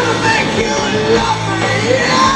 Gonna make you love me.